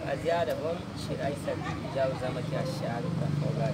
Rapaziada, vamos tirar isso aqui que já usamos aqui a chave para folgar.